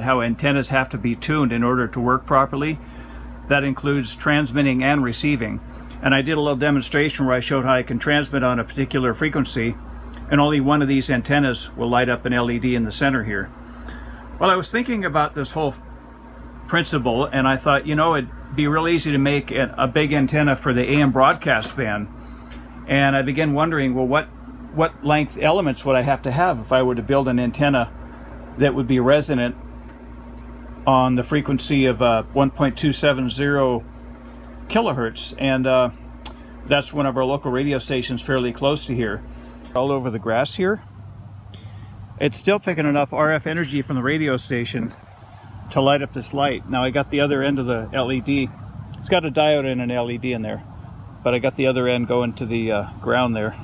how antennas have to be tuned in order to work properly. That includes transmitting and receiving. And I did a little demonstration where I showed how I can transmit on a particular frequency and only one of these antennas will light up an LED in the center here. Well, I was thinking about this whole principle and I thought, you know, it'd be real easy to make a big antenna for the AM broadcast band. And I began wondering, well, what, what length elements would I have to have if I were to build an antenna that would be resonant on the frequency of uh, 1.270 kilohertz. And uh, that's one of our local radio stations fairly close to here. All over the grass here. It's still picking enough RF energy from the radio station to light up this light. Now I got the other end of the LED. It's got a diode and an LED in there, but I got the other end going to the uh, ground there.